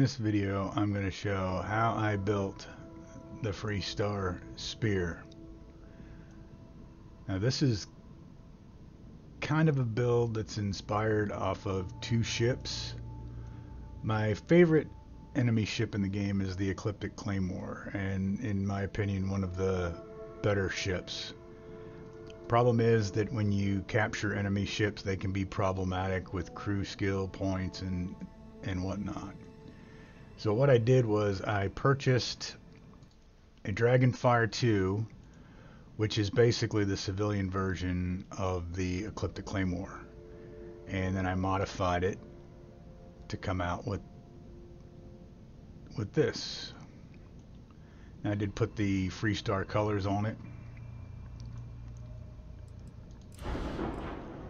in this video I'm going to show how I built the Freestar Spear. Now this is kind of a build that's inspired off of two ships. My favorite enemy ship in the game is the Ecliptic Claymore and in my opinion one of the better ships. Problem is that when you capture enemy ships they can be problematic with crew skill points and and whatnot. So what I did was I purchased a Dragonfire 2, which is basically the civilian version of the Ecliptic Claymore. And then I modified it to come out with with this. I did put the Freestar colors on it.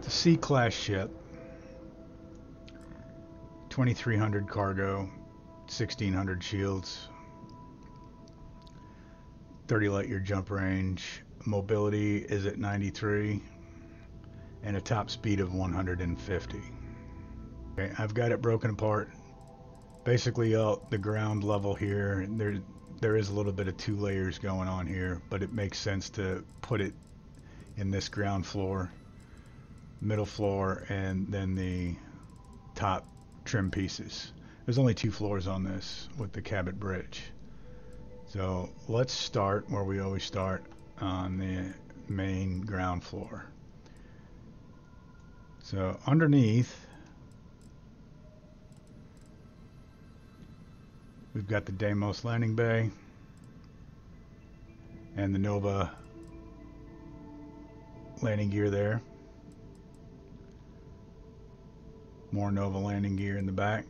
A C-class ship. 2300 cargo, 1600 shields, 30 light year jump range, mobility is at 93, and a top speed of 150. Okay, I've got it broken apart. Basically, uh, the ground level here, there, there is a little bit of two layers going on here, but it makes sense to put it in this ground floor, middle floor, and then the top trim pieces. There's only two floors on this with the Cabot Bridge. So let's start where we always start on the main ground floor. So underneath, we've got the Deimos landing bay and the Nova landing gear there. More Nova landing gear in the back.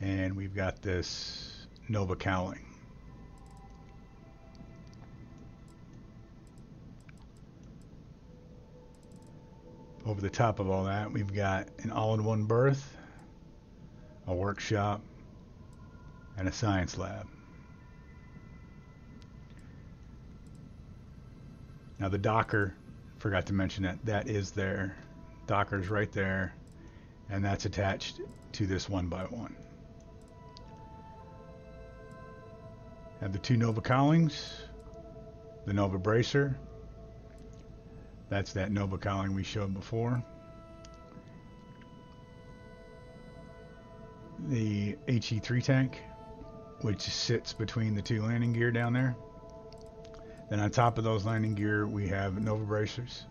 And we've got this Nova cowling. Over the top of all that, we've got an all-in-one berth, a workshop, and a science lab. Now the Docker, forgot to mention that, that is there. Docker's right there, and that's attached to this one by one. Have the two Nova cowlings, the Nova bracer. That's that Nova cowling we showed before. The HE3 tank, which sits between the two landing gear down there. Then on top of those landing gear, we have Nova bracers.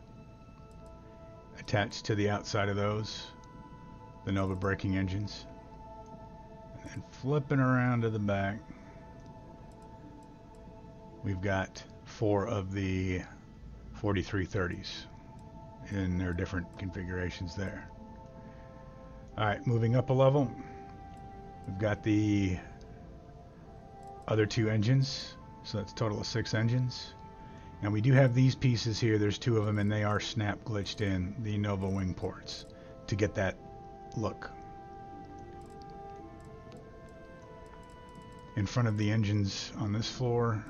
Attached to the outside of those, the Nova braking engines. And flipping around to the back, we've got four of the 4330s in their different configurations there. Alright, moving up a level, we've got the other two engines, so that's a total of six engines. And we do have these pieces here, there's two of them, and they are snap glitched in the Nova wing ports to get that look. In front of the engines on this floor,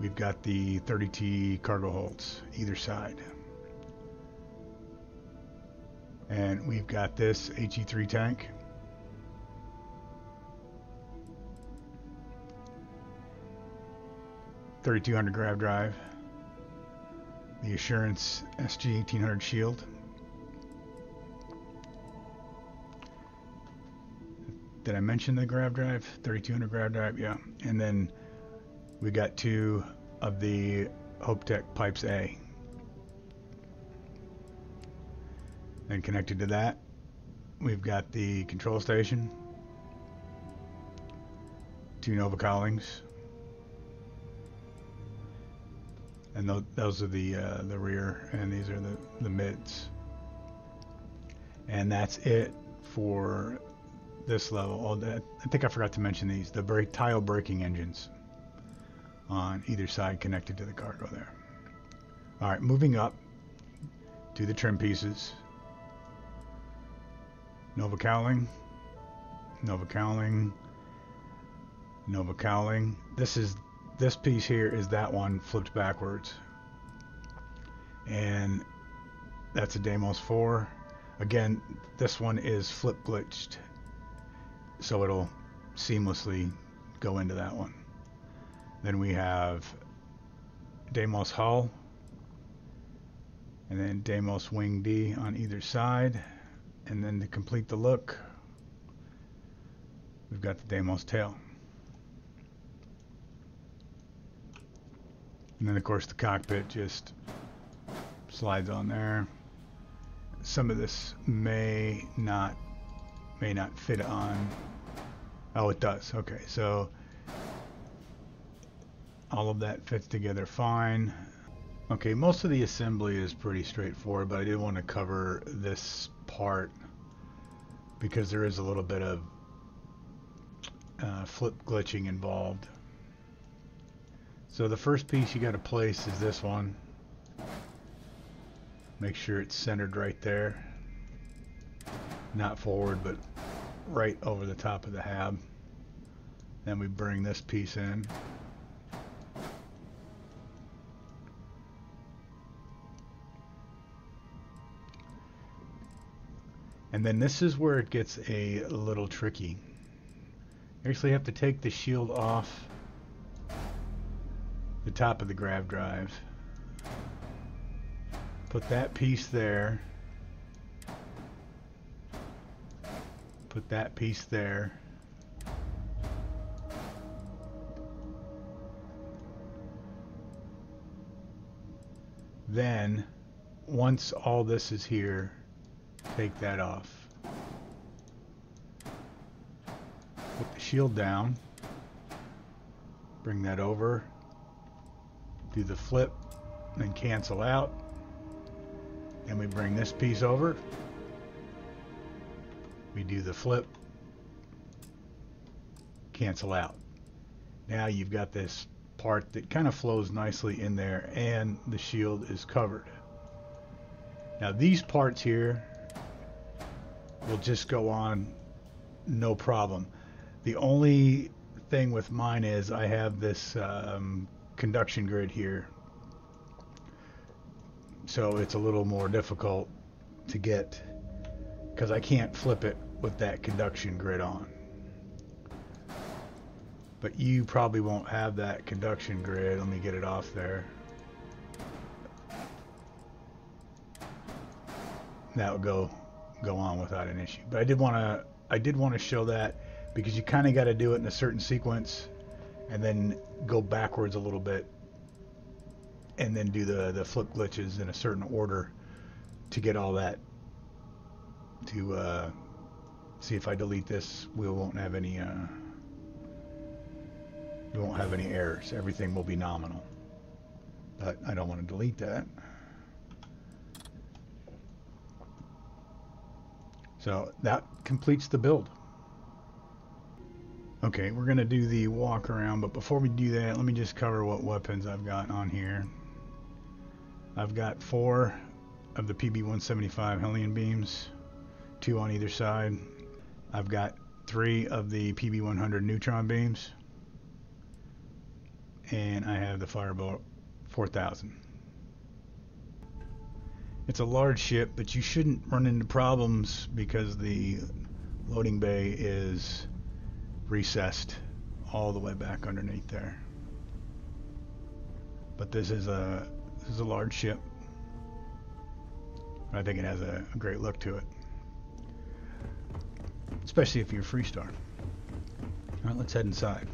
We've got the 30T cargo holds either side. And we've got this HE3 tank. Thirty-two hundred grav drive, the Assurance SG eighteen hundred shield, Did I mention the grav drive? 3200 grav drive, yeah. And then we got two of the HopeTech Pipes A. Then connected to that, we've got the control station, two Nova cowlings, and th those are the uh, the rear, and these are the the mids, and that's it for this level. Oh, I think I forgot to mention these the brake tile braking engines on either side connected to the cargo there. All right, moving up to the trim pieces. Nova cowling, Nova cowling, Nova cowling. This is this piece here is that one flipped backwards. And that's a Deimos 4. Again, this one is flip glitched, so it'll seamlessly go into that one. Then we have Deimos hull, and then Deimos wing D on either side. And then to complete the look, we've got the Deimos tail. And then of course the cockpit just slides on there. Some of this may not may not fit on. Oh, it does. Okay, so all of that fits together fine. Okay, most of the assembly is pretty straightforward, but I did want to cover this part because there is a little bit of uh, flip glitching involved. So the first piece you got to place is this one. Make sure it's centered right there. Not forward, but right over the top of the hab. Then we bring this piece in. And then this is where it gets a little tricky. You actually have to take the shield off the top of the grav drive. Put that piece there. Put that piece there. Then, once all this is here, take that off. Put the shield down. Bring that over. Do the flip, then cancel out. Then we bring this piece over. We do the flip, cancel out. Now you've got this part that kind of flows nicely in there and the shield is covered. Now these parts here will just go on no problem. The only thing with mine is I have this um, conduction grid here. So it's a little more difficult to get because I can't flip it with that conduction grid on. But you probably won't have that conduction grid. Let me get it off there. That would go go on without an issue. But I did want to I did want to show that because you kind of got to do it in a certain sequence and then go backwards a little bit and then do the the flip glitches in a certain order to get all that to uh, see if I delete this we won't have any uh, we won't have any errors. Everything will be nominal. But I don't want to delete that So that completes the build. Okay, we're going to do the walk around, but before we do that, let me just cover what weapons I've got on here. I've got four of the PB-175 Hellion beams, two on either side. I've got three of the PB-100 neutron beams, and I have the Firebolt 4000. It's a large ship, but you shouldn't run into problems because the loading bay is recessed all the way back underneath there. But this is a this is a large ship. I think it has a, a great look to it, especially if you're a Freestar. All right, let's head inside.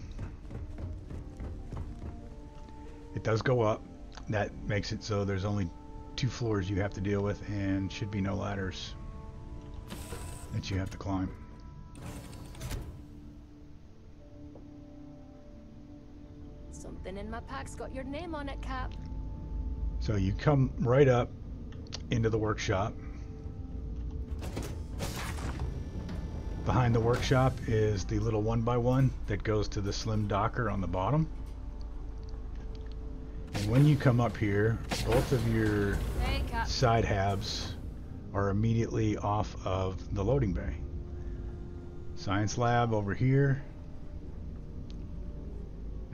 It does go up. That makes it so there's only two floors you have to deal with and should be no ladders that you have to climb. Something in my pack's got your name on it, Cap. So you come right up into the workshop. Behind the workshop is the little one by one that goes to the slim docker on the bottom. When you come up here, both of your side halves are immediately off of the loading bay. Science lab over here,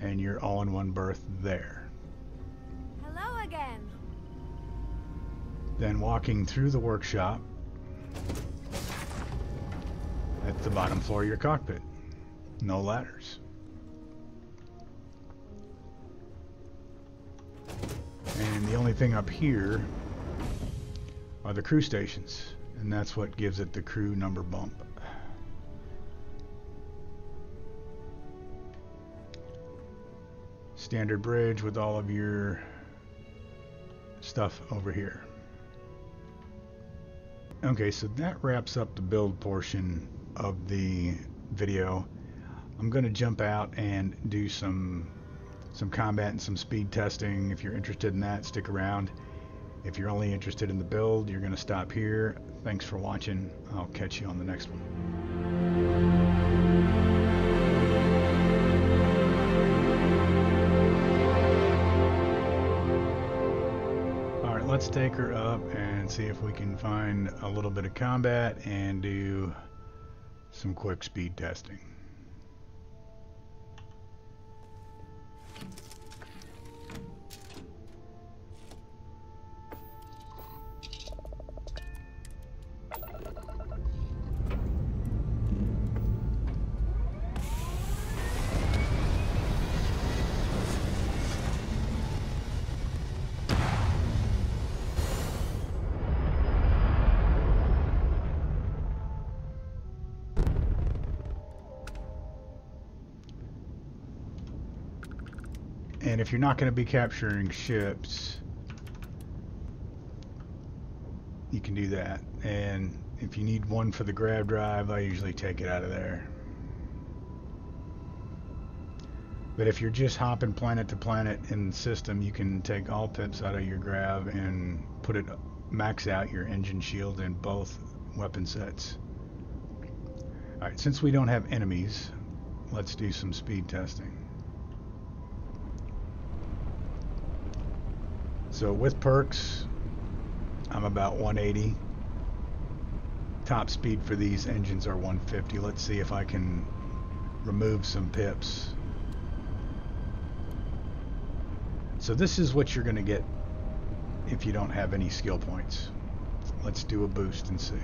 and your all-in-one berth there. Hello again. Then walking through the workshop, at the bottom floor of your cockpit. No ladders. And the only thing up here are the crew stations, and that's what gives it the crew number bump. Standard bridge with all of your stuff over here. Okay, so that wraps up the build portion of the video. I'm going to jump out and do some some combat and some speed testing. If you're interested in that, stick around. If you're only interested in the build, you're going to stop here. Thanks for watching. I'll catch you on the next one. Let's take her up and see if we can find a little bit of combat and do some quick speed testing. You're not going to be capturing ships, you can do that. And if you need one for the grav drive, I usually take it out of there. But if you're just hopping planet to planet in the system, you can take all pips out of your grav and put it max out your engine shield in both weapon sets. Alright, since we don't have enemies, let's do some speed testing. So with perks, I'm about 180. Top speed for these engines are 150. Let's see if I can remove some pips. So this is what you're going to get if you don't have any skill points. Let's do a boost and see.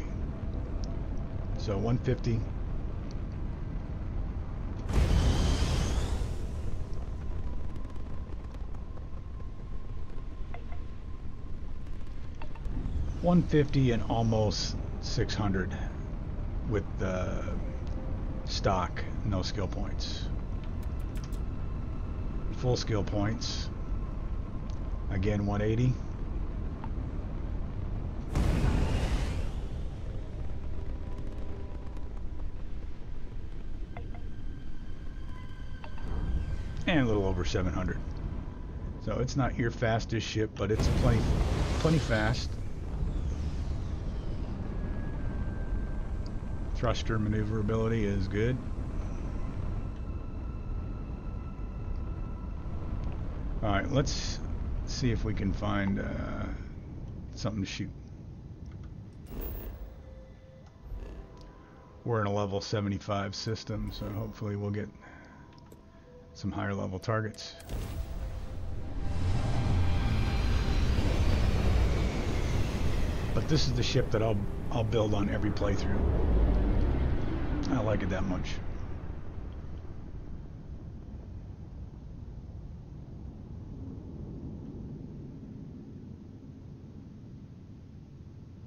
So 150. One fifty and almost six hundred with the stock, no skill points. Full skill points. Again, 180. And a little over 700. So it's not your fastest ship, but it's plenty, plenty fast. Thruster maneuverability is good. Alright, let's see if we can find uh, something to shoot. We're in a level 75 system, so hopefully we'll get some higher level targets. But this is the ship that I'll I'll build on every playthrough. I like it that much.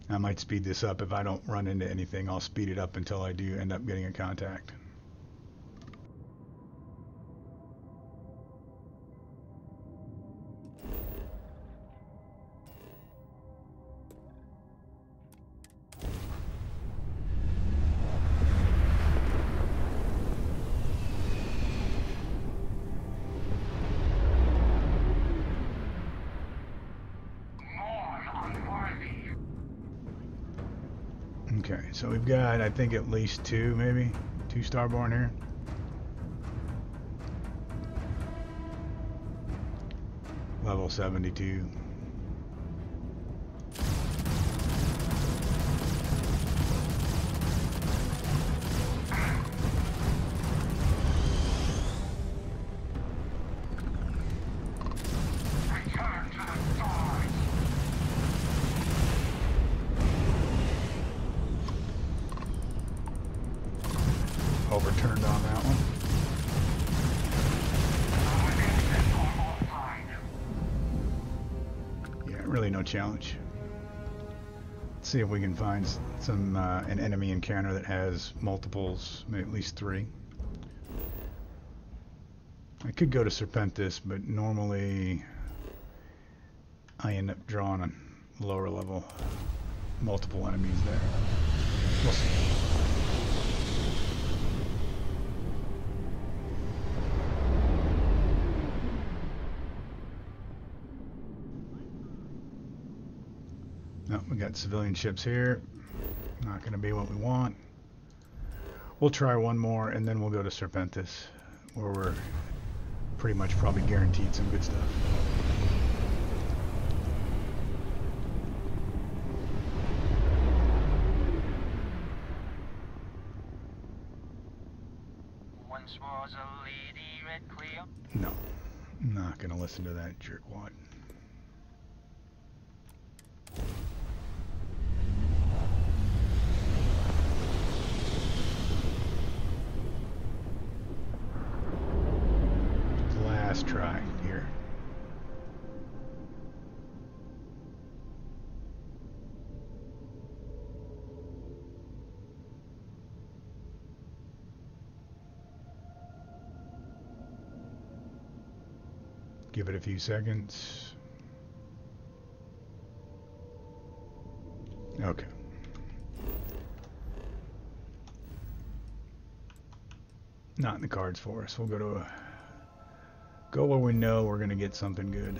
I might speed this up if I don't run into anything. I'll speed it up until I do end up getting a contact. Okay, so we've got, I think, at least two, maybe, two starborn here. Level 72. never turned on that one. Yeah, really no challenge. Let's see if we can find some uh, an enemy encounter that has multiples, at least three. I could go to Serpentis, but normally I end up drawing a lower level multiple enemies there. We'll see. No, we got civilian ships here. Not going to be what we want. We'll try one more, and then we'll go to Serpentis, where we're pretty much probably guaranteed some good stuff. Once was a lady, Red Cleo. No, I'm not going to listen to that jerkwad. Try here. Give it a few seconds. Okay. Not in the cards for us. We'll go to a go where we know we're gonna get something good.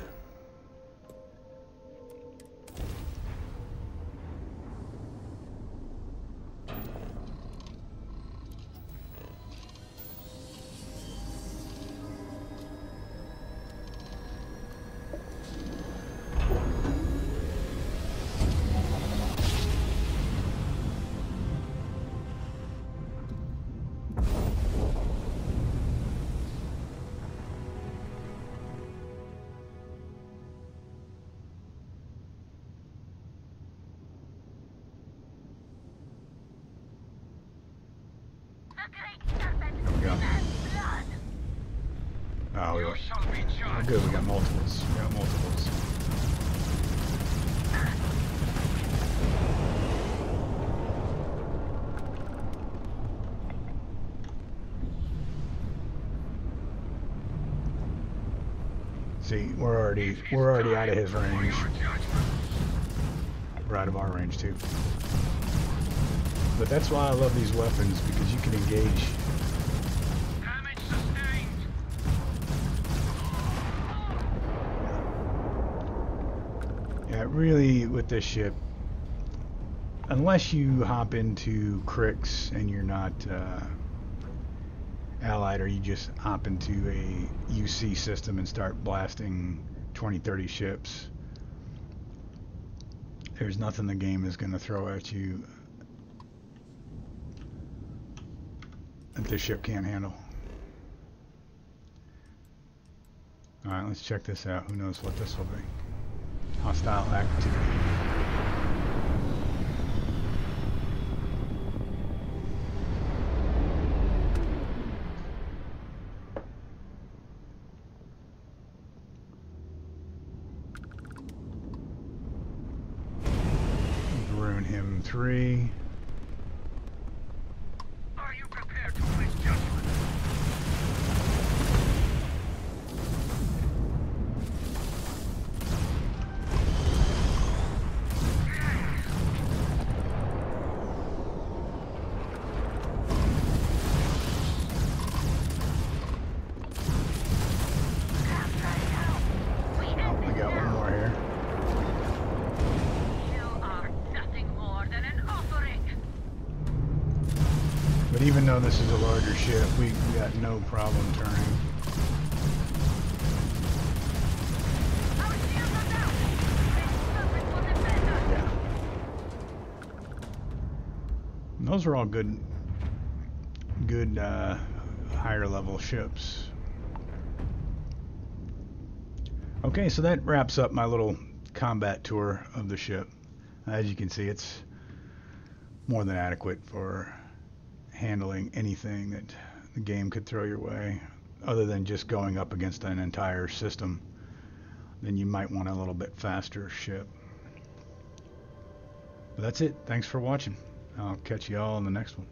There we go. Oh, we You were, shall be we're judged. good. We got multiples. We got multiples. See, we're already we're already out of his range. We're out of our range too. But that's why I love these weapons because you can engage. Damage sustained. Yeah, really with this ship, unless you hop into Kryx and you're not uh, allied, or you just hop into a UC system and start blasting 20, 30 ships, there's nothing the game is going to throw at you that this ship can't handle. Alright, let's check this out. Who knows what this will be. Hostile activity. Ruin him three. This is a larger ship, we, we got no problem turning. Yeah. And those are all good, good uh, higher level ships. Okay, so that wraps up my little combat tour of the ship. As you can see, it's more than adequate for handling anything that the game could throw your way, other than just going up against an entire system. then you might want a little bit faster ship. But that's it. Thanks for watching. I'll catch you all in the next one.